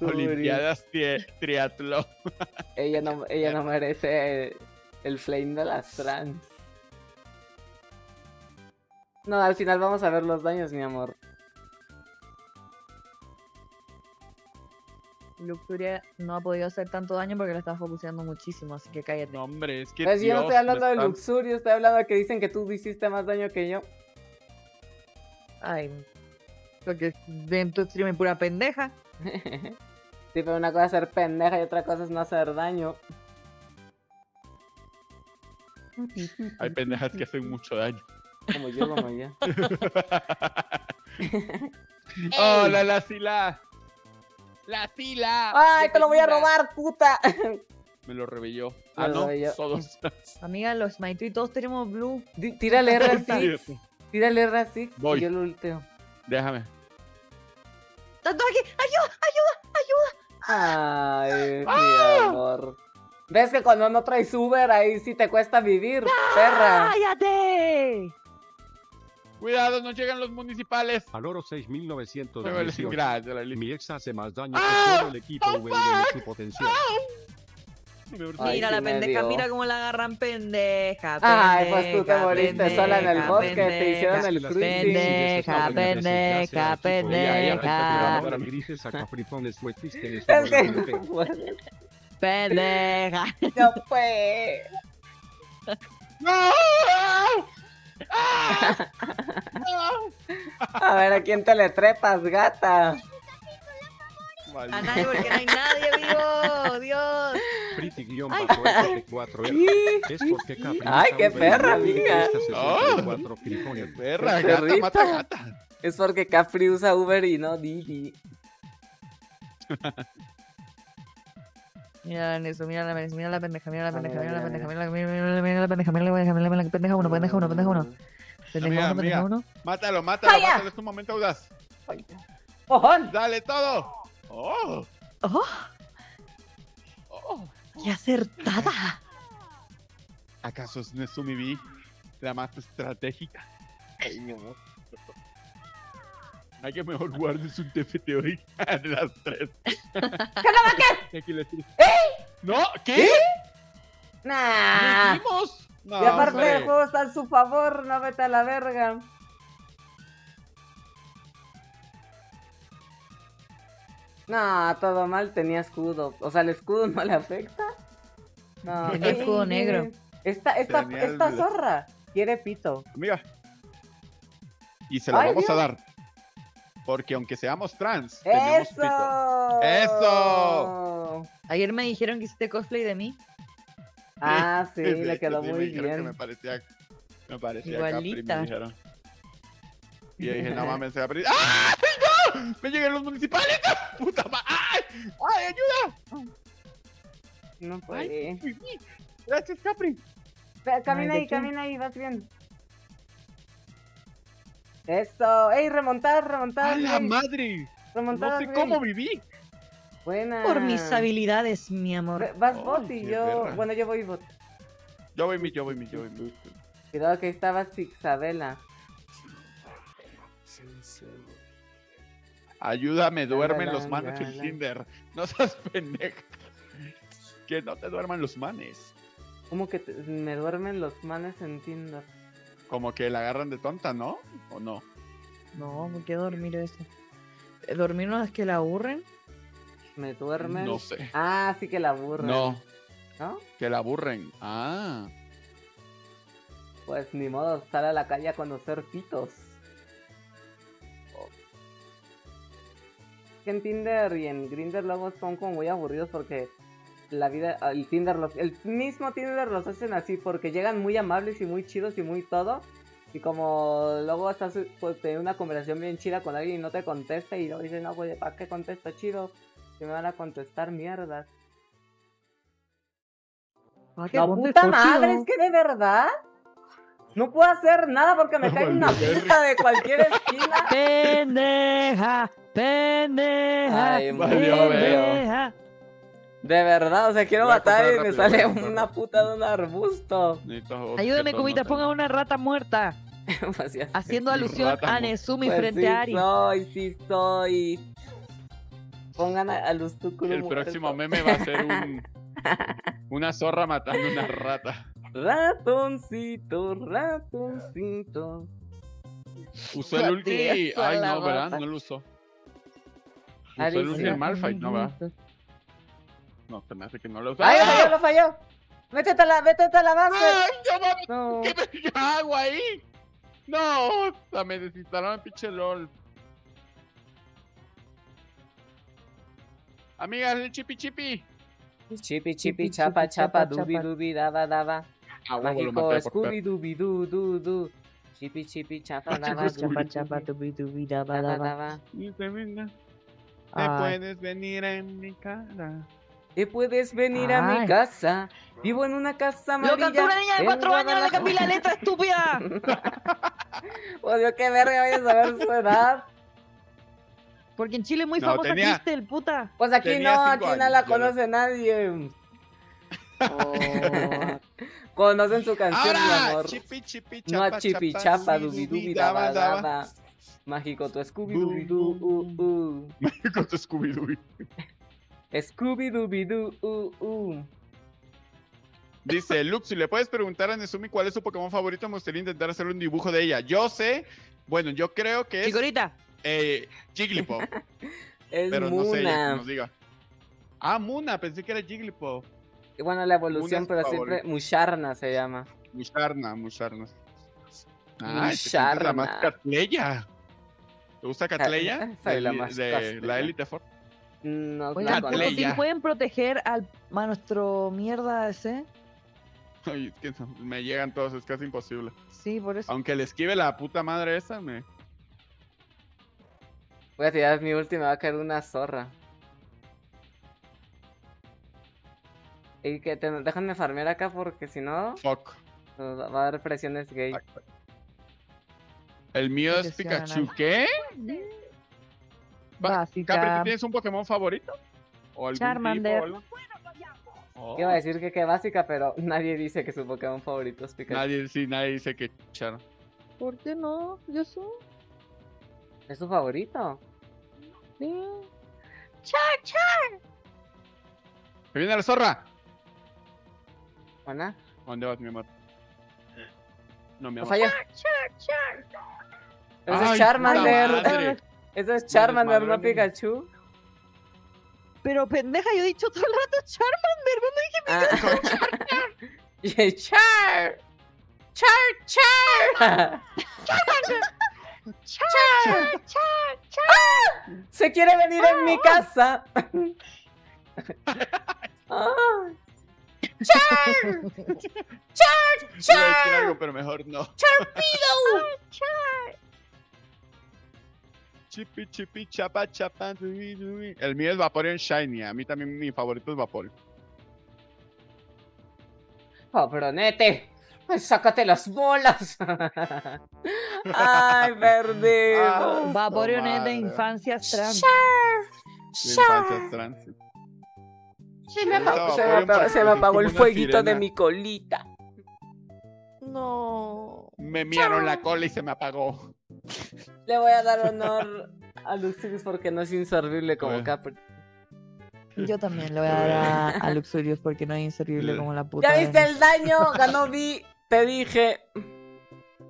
Speaker 3: Olimpiadas tri- triatlón.
Speaker 1: Ella no, ella no merece el flame de las trans. No, al final vamos a ver los daños, mi amor.
Speaker 2: Luxuria no ha podido hacer tanto daño porque le está focuseando muchísimo, así que cállate.
Speaker 3: No, hombre, es que.
Speaker 1: Pues yo no
Speaker 3: Dios,
Speaker 1: estoy hablando de
Speaker 3: están-
Speaker 1: Luxurio, estoy hablando de que dicen que tú hiciste más daño que yo.
Speaker 2: Ay, porque ven tu stream pura pendeja.
Speaker 1: sí, pero una cosa es ser pendeja y otra cosa es no hacer daño.
Speaker 3: Hay pendejas que hacen mucho daño.
Speaker 1: Como yo, como yo.
Speaker 3: ¡Hola, la Sila! ¡La Sila!
Speaker 1: ¡Ay, te lo voy a robar, puta!
Speaker 3: Me lo revelló.
Speaker 1: Me
Speaker 3: Ah, no, todos.
Speaker 2: Amiga, los Maito y todos tenemos blue.
Speaker 1: Tírale R a Six.
Speaker 3: Sí.
Speaker 1: Tírale R a Six
Speaker 3: Voy.
Speaker 1: y yo lo ulteo.
Speaker 3: Déjame.
Speaker 2: ¡Tanto aquí! ¡Ayuda!
Speaker 1: Ay,
Speaker 3: ¡Ah!
Speaker 1: mi amor. ¿Ves que cuando no traes Uber ahí sí te cuesta vivir, perra?
Speaker 2: ¡Cállate!
Speaker 3: Cuidado, no llegan los municipales.
Speaker 4: Al oro
Speaker 3: Se me lo
Speaker 4: 6918.
Speaker 3: Gracias.
Speaker 4: Mi ex hace más daño
Speaker 3: ¡Ah!
Speaker 4: que todo el equipo
Speaker 3: ¡Oh,
Speaker 4: su potencial.
Speaker 1: Ay,
Speaker 2: Mira la pendeja, mira cómo la agarran pendeja.
Speaker 1: Ay, pues tú te
Speaker 2: pendeja,
Speaker 1: moriste sola en el
Speaker 2: pendeja,
Speaker 1: bosque, te hicieron
Speaker 2: pendeja.
Speaker 1: el cruising.
Speaker 2: Pendeja, pendeja, pendeja.
Speaker 4: Grises a.
Speaker 2: Pendeja.
Speaker 1: No fue.
Speaker 3: ¡No! ¡Ah!
Speaker 1: A ver, ¿a quién te le trepas, gata?
Speaker 2: A nadie porque no hay nadie vivo. Dios.
Speaker 4: Pretty guion bajo FT4
Speaker 1: Sí,
Speaker 4: Es porque. Capri
Speaker 1: Ay,
Speaker 4: usa
Speaker 1: qué perra, amiga.
Speaker 4: esta
Speaker 3: Oh.
Speaker 4: 64 California.
Speaker 3: Perra,
Speaker 1: Qué
Speaker 3: gata, mata gata.
Speaker 1: Es porque Capri usa Uber y no Didi.
Speaker 2: Mira eso, mira la pendeja, mira la pendeja, mira la pendeja, mira la pendeja, mira la mira la- mira la pendeja, mira la pendeja, mira la pendeja uno, pendeja uno, pendeja uno. Pendeja uno, pendeja uno.
Speaker 3: Mátalo, mátalo, mátalo. Es tu momento audaz.
Speaker 1: ¡Ojón!
Speaker 3: Dale todo. ¡Oh!
Speaker 2: ¡Oh!
Speaker 3: ¡Oh!
Speaker 2: ¡Qué acertada!
Speaker 3: ¿Acaso es Nesumi B la más estratégica? Hay que mejor guardes un TFT hoy de las tres. ¿Qué? Aquí les- ¿No? ¿Qué?
Speaker 1: Nah.
Speaker 3: ¿Qué hicimos? No,
Speaker 1: Y aparte
Speaker 3: hombre.
Speaker 1: el juego está a su favor, no vete a la verga. No, todo mal, tenía escudo. O sea, ¿el escudo no le afecta? No.
Speaker 2: Tenía escudo negro.
Speaker 1: Esta, esta,
Speaker 3: Tenía el-
Speaker 1: esta zorra quiere pito.
Speaker 3: Amiga. Y se lo
Speaker 1: Ay,
Speaker 3: vamos a dar. Porque aunque seamos trans, tenemos pito.
Speaker 1: ¡Eso!
Speaker 3: ¡Eso!
Speaker 2: Ayer me dijeron que hiciste cosplay de mí.
Speaker 1: Ah, sí,
Speaker 3: De
Speaker 1: le quedó
Speaker 3: sí, me
Speaker 1: muy
Speaker 3: dijeron que Me
Speaker 1: bien.
Speaker 3: parecía, me parecía Capri, me
Speaker 2: Igualita.
Speaker 3: dijeron. Y yo dije, no mames, Capri. ¡Ay, no! ¡Me llegan los municipales! ¡Puta madre! ¡Ay! ¡Ay, ayuda!
Speaker 1: No puede.
Speaker 3: Gracias, Capri.
Speaker 1: Camina
Speaker 2: Ay,
Speaker 1: ahí, camina ahí, vas bien. Eso, ey, remontar, remontar.
Speaker 3: ¡A la madre!
Speaker 1: remontar
Speaker 3: No sé
Speaker 1: bien.
Speaker 3: cómo viví.
Speaker 1: Buena.
Speaker 2: Por mis habilidades, mi amor.
Speaker 1: Vas
Speaker 3: Ay,
Speaker 1: bot y yo.
Speaker 3: perra.
Speaker 1: Bueno, yo voy bot.
Speaker 3: Yo voy mi, yo voy mi, yo voy mi.
Speaker 1: Cuidado que ahí estaba Zixabela.
Speaker 3: Ayúdame, duermen los
Speaker 1: la,
Speaker 3: en. Tinder. No seas pendeja. Que no te duerman los manes.
Speaker 1: Como que te- me duermen los manes en Tinder.
Speaker 3: Como que la agarran de tonta, ¿no? ¿O no?
Speaker 2: No, ¿por qué dormir eso? Eh, ¿Dormir no es que la aburren?
Speaker 1: Me duermen.
Speaker 3: No sé.
Speaker 1: Ah, sí que la aburren.
Speaker 3: No,
Speaker 1: ¿No?
Speaker 3: que la aburren. Ah.
Speaker 1: Pues ni modo, sale a la calle a conocer pitos. Que en Tinder y en Grindr luego son como muy aburridos porque la vida, el Tinder, los, el mismo Tinder los hacen así porque llegan muy amables y muy chidos y muy todo. Y como luego estás pues, en una conversación bien chida con alguien y no te contesta y luego dices, no, pues, ¿para qué contesta chido? Que me van a contestar mierdas.
Speaker 2: ¿Para qué
Speaker 1: ¡La
Speaker 2: contesto,
Speaker 1: puta madre!
Speaker 2: chido?
Speaker 1: ¿Es que de verdad? No puedo hacer nada porque me
Speaker 3: No
Speaker 1: cae una puta de cualquier esquina.
Speaker 2: Pendeja, pendeja,
Speaker 1: Ay,
Speaker 2: pendeja.
Speaker 1: De verdad, o sea, quiero matar y me sale una puta de un arbusto.
Speaker 3: Necesito
Speaker 2: Ayúdame, Cubita, ponga una rata muerta.
Speaker 1: Pues.
Speaker 2: Haciendo alusión
Speaker 3: Rata
Speaker 2: a Nezumi
Speaker 1: Pues
Speaker 2: frente
Speaker 1: sí
Speaker 2: a Ari.
Speaker 1: soy, sí soy. Pongan a, a los
Speaker 3: El próximo meme va a ser un, una zorra matando una rata.
Speaker 1: Ratoncito, ratoncito.
Speaker 3: Usó el ulti.
Speaker 1: Tieso a
Speaker 3: Ay, no, ¿verdad? No lo usó. Usó el ulti en Malphite, ¿no va? No, se me hace que no lo usó.
Speaker 1: ¡Ay, lo
Speaker 3: ¡Ah!
Speaker 1: falló, lo falló! ¡Métete a la, métete a la base!
Speaker 3: ¡Ay, no mames!
Speaker 1: No.
Speaker 3: ¿Qué me yo hago ahí? No, o sea, me desinstalaron el pinche LOL. Amiga, el chipi chipi.
Speaker 1: Chipi, chipi,
Speaker 2: Chipi,
Speaker 1: chapa, chapa, dubi, dubi, daba, daba.
Speaker 3: Ah,
Speaker 1: Mágico, Scooby, dubi, du, du, du. Chipi, chipi, chapa, daba, dubi,
Speaker 2: Chapa, chapa, tubi, tubi, daba,
Speaker 1: daba.
Speaker 3: Y te venga, te puedes venir en mi cara.
Speaker 1: Te puedes venir a mi casa. Vivo en una casa
Speaker 2: Lo
Speaker 1: amarilla.
Speaker 2: cantó una niña de cuatro años, no le
Speaker 1: Guadalajara.
Speaker 2: cambié la letra, estúpida.
Speaker 1: Odio que verga vaya a saber su edad.
Speaker 2: Porque en Chile es muy
Speaker 3: No,
Speaker 2: famosa
Speaker 3: tenía-
Speaker 2: Cristel, puta.
Speaker 1: Pues aquí no, aquí no
Speaker 3: años,
Speaker 1: la
Speaker 3: yo
Speaker 1: conoce nadie. Conocen su canción, mi
Speaker 3: Ahora,
Speaker 1: amor.
Speaker 3: chipi chipi
Speaker 1: No a
Speaker 3: chapa,
Speaker 1: chipi
Speaker 3: chapa,
Speaker 1: chapa,
Speaker 3: dubi,
Speaker 1: dubi daba,
Speaker 3: daba.
Speaker 1: daba. Mágico tu Scooby Dooby Doo, uh, uh.
Speaker 3: Con tu Scooby-Doo.
Speaker 1: Scooby Dooby Doo, uh, uh.
Speaker 3: Dice, Lux, si le puedes preguntar a Nezumi cuál es su Pokémon favorito, me gustaría intentar hacer un dibujo de ella. Yo sé, bueno, yo creo que es
Speaker 2: Chicorita.
Speaker 3: eh, Jigglypuff,
Speaker 1: Es
Speaker 3: pero no sé ella que nos diga. Ah, Muna, pensé que era Jigglypuff.
Speaker 1: Y bueno, la evolución,
Speaker 3: Muna
Speaker 1: pero siempre. Musharna se llama.
Speaker 3: Musharna, Musharna. Ah, te sientes la más
Speaker 1: Musharna.
Speaker 3: Catleya. ¿Te gusta Catleya?
Speaker 1: soy
Speaker 3: De
Speaker 1: la más
Speaker 3: de la Elite Four.
Speaker 1: No,
Speaker 2: Oigan,
Speaker 1: conozco.
Speaker 2: si pueden proteger al, a nuestro mierda ese.
Speaker 3: Ay, es que no, me llegan todos, es casi imposible.
Speaker 2: Sí, por eso.
Speaker 3: Aunque le esquive la puta madre esa, me.
Speaker 1: Voy a tirar mi última, va a caer una zorra. Y que te, déjame farmear acá porque si no,
Speaker 3: Fuck.
Speaker 1: va a haber presiones gay.
Speaker 3: El mío es. Pikachu. ¿Qué?
Speaker 2: Básica.
Speaker 3: Capri, ¿tú tienes un Pokémon favorito? ¿O algún
Speaker 2: Charmander.
Speaker 3: tipo o algo? Oh,
Speaker 1: Iba a decir que qué básica, pero nadie dice que su Pokémon favorito es Pikachu.
Speaker 3: Nadie, sí, nadie dice que Char.
Speaker 2: ¿Por qué no? Yo soy.
Speaker 1: ¿Es su favorito?
Speaker 2: Sí.
Speaker 3: ¡Que viene la zorra!
Speaker 1: ¿Juana?
Speaker 3: ¿Dónde vas, mi amor? No, mi
Speaker 1: ¿No
Speaker 3: amor.
Speaker 1: falló? Eso
Speaker 3: Ay,
Speaker 1: es Charmander. Eso es Charmander, no Pikachu.
Speaker 2: Pero pendeja, yo he dicho todo el rato Charmander. ¿dónde dije
Speaker 1: Ah. Y Char. Char, Char. Char. ¡Ah! Se quiere venir en mi casa. Ah. Char. Char, Char.
Speaker 3: algo, pero mejor no. Chipi, chipi, chapa, chapa. El mío es Vaporeon Shiny. A mí también mi favorito es Vaporeon.
Speaker 1: Pobronete. Ay, Sácate las bolas. Ay, perdimos.
Speaker 2: Vaporeones de
Speaker 3: madre.
Speaker 2: infancias trans.
Speaker 3: De infancia trans.
Speaker 1: Se me apagó, se me
Speaker 3: Vaporeon
Speaker 1: apagó- se me el fueguito de mi colita.
Speaker 2: No.
Speaker 3: Me miaron la cola y se me apagó.
Speaker 1: Le voy a dar honor a Luxurious porque no es inservible como
Speaker 3: Bueno.
Speaker 1: Capri.
Speaker 2: Yo también le voy a dar a, a Luxurious porque no es inservible como la puta.
Speaker 1: ¿Ya viste el daño? Ganó Vi. Te dije.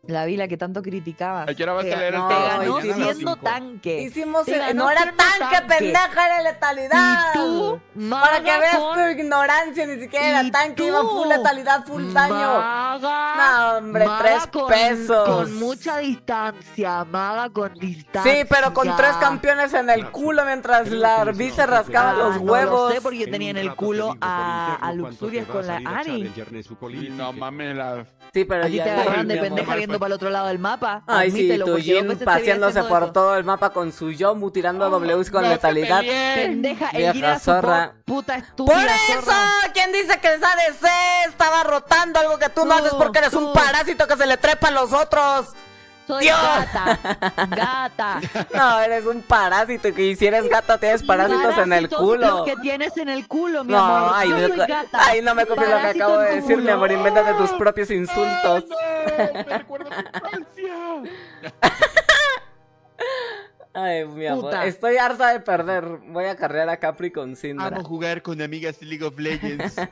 Speaker 2: La vila que tanto criticabas.
Speaker 3: ¿A qué hora vas a
Speaker 2: Te
Speaker 3: leer el
Speaker 1: no,
Speaker 2: Te ganó
Speaker 3: las
Speaker 2: siendo tanque.
Speaker 1: Hicimos.
Speaker 2: Ganó
Speaker 1: No era tanque,
Speaker 2: tanque.
Speaker 1: pendeja, era letalidad.
Speaker 2: Y tú,
Speaker 1: Para que veas
Speaker 2: con-
Speaker 1: tu ignorancia, ni siquiera era tanque, iba full
Speaker 2: tú,
Speaker 1: letalidad, full daño. No, hombre,
Speaker 2: maga
Speaker 1: tres
Speaker 2: con-
Speaker 1: pesos.
Speaker 2: Con mucha distancia, maga con distancia.
Speaker 1: Sí, pero con tres campeones en el culo mientras la Vi se rascaba
Speaker 2: Ah,
Speaker 1: los
Speaker 2: no lo
Speaker 1: huevos.
Speaker 2: sé porque yo tenía en el culo a, a Luxurias con la Ari.
Speaker 3: Y no mames, la.
Speaker 1: Sí, pero ya
Speaker 2: te
Speaker 1: no,
Speaker 2: agarran de pendeja viendo para el otro lado del mapa.
Speaker 1: Ay, sí, tu Jin paseándose por
Speaker 2: eso.
Speaker 1: todo el mapa con su Yomu tirando Ws con
Speaker 3: No
Speaker 1: letalidad.
Speaker 2: Pendeja, el
Speaker 1: Vieja zorra.
Speaker 2: puta
Speaker 1: ¡Por
Speaker 2: estúpida
Speaker 1: eso!
Speaker 2: zorra.
Speaker 1: ¿Quién dice que esa ADC estaba rotando algo que tú no haces porque eres un parásito que se le trepa a los otros?
Speaker 2: Soy
Speaker 1: Dios.
Speaker 2: gata, gata.
Speaker 1: No, eres un parásito que si eres gata tienes parásitos en el culo.
Speaker 2: Los que tienes en el culo, mi
Speaker 1: No,
Speaker 2: amor.
Speaker 1: ay,
Speaker 2: Yo
Speaker 1: no,
Speaker 2: soy gata.
Speaker 1: ay, no me copies lo que acabo de decir, mi amor. Invéntate tus propios insultos.
Speaker 3: Me recuerda a tu infancia.
Speaker 1: Ay, mi amor.
Speaker 2: Puta.
Speaker 1: Estoy harta de perder. Voy a carrear a Capri con Syndra.
Speaker 3: Amo jugar con amigas de League of Legends.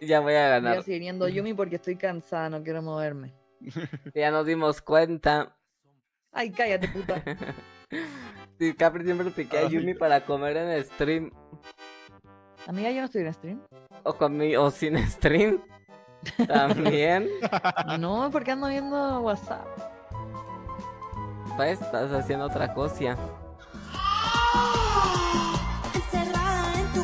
Speaker 1: Ya voy a
Speaker 2: Voy a
Speaker 1: ganar.
Speaker 2: seguir viendo Yumi porque estoy cansada, no quiero moverme.
Speaker 1: Ya nos dimos cuenta.
Speaker 2: Ay, cállate, puta.
Speaker 1: Sí, Capri siempre piqué a. Yumi para comer en stream.
Speaker 2: Amiga, yo no estoy en stream.
Speaker 1: O, con mi- o sin stream. También.
Speaker 2: No, porque ando viendo WhatsApp.
Speaker 1: Pues estás haciendo otra cosa.
Speaker 6: Encerrada en tu